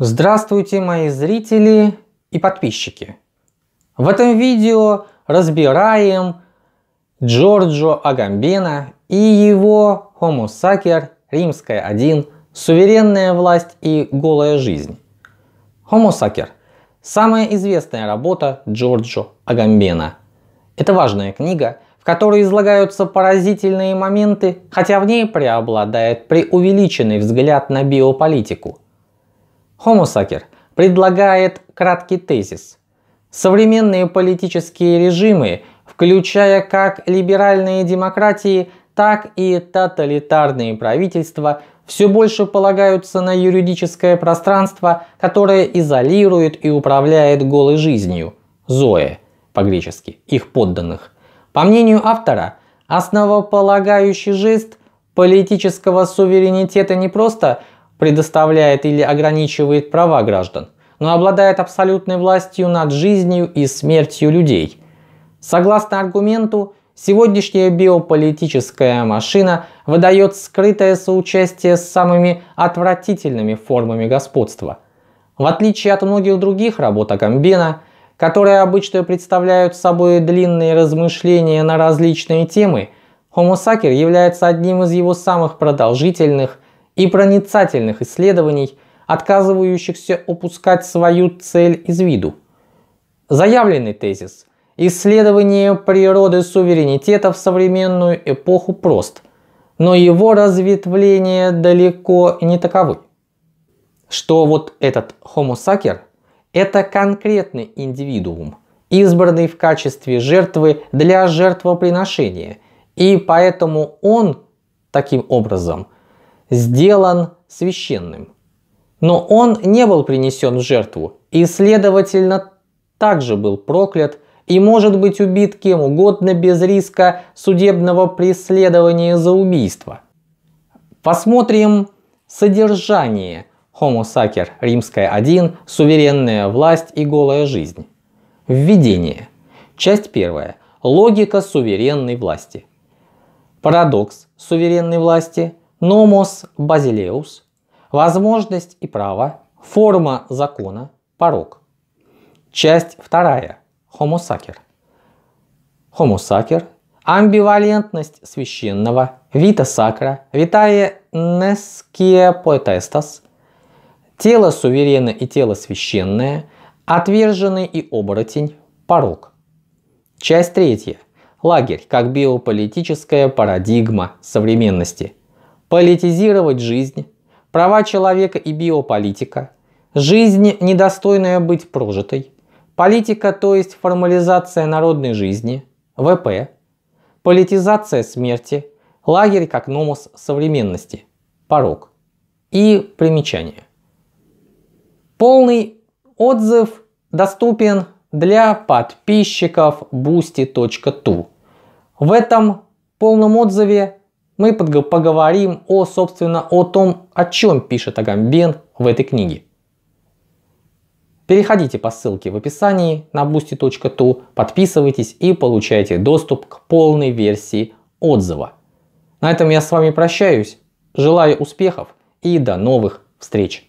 Здравствуйте, мои зрители и подписчики! В этом видео разбираем Джорджо Агамбена и его Homo Sacer Римская 1 Суверенная власть и голая жизнь. Homo Sacer – самая известная работа Джорджо Агамбена. Это важная книга, в которой излагаются поразительные моменты, хотя в ней преобладает преувеличенный взгляд на биополитику – Sacer предлагает краткий тезис. Современные политические режимы, включая как либеральные демократии, так и тоталитарные правительства, все больше полагаются на юридическое пространство, которое изолирует и управляет голой жизнью, зоэ по-гречески, их подданных. По мнению автора, основополагающий жест политического суверенитета не просто предоставляет или ограничивает права граждан, но обладает абсолютной властью над жизнью и смертью людей. Согласно аргументу, сегодняшняя биополитическая машина выдает скрытое соучастие с самыми отвратительными формами господства. В отличие от многих других работ Агамбена, которые обычно представляют собой длинные размышления на различные темы, Homo Sacer является одним из его самых продолжительных – и проницательных исследований, отказывающихся упускать свою цель из виду. Заявленный тезис «Исследование природы суверенитета в современную эпоху прост», но его разветвления далеко не таковы. Что вот этот Homo sacer – это конкретный индивидуум, избранный в качестве жертвы для жертвоприношения, и поэтому он таким образом – сделан священным. Но он не был принесен в жертву и, следовательно, также был проклят и может быть убит кем угодно без риска судебного преследования за убийство. Посмотрим содержание Homo Sacer Римская 1 Суверенная власть и голая жизнь. Введение. Часть первая. Логика суверенной власти. Парадокс суверенной власти – Номос базилеус, возможность и право, форма закона, порог. Часть вторая. Homo sacer – амбивалентность священного, vita sacra, vitae nescia poetestas, тело суверенно и тело священное, отверженный и оборотень, порог. Часть третья. Лагерь как биополитическая парадигма современности – политизировать жизнь, права человека и биополитика, жизнь, недостойная быть прожитой, политика, то есть формализация народной жизни, ВП, политизация смерти, лагерь как номос современности, порог и примечание. Полный отзыв доступен для подписчиков boosty.tu. В этом полном отзыве мы поговорим о, собственно, о том, о чем пишет Агамбен в этой книге. Переходите по ссылке в описании на boosty.tu, подписывайтесь и получайте доступ к полной версии отзыва. На этом я с вами прощаюсь, желаю успехов и до новых встреч!